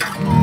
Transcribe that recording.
Bye.